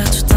out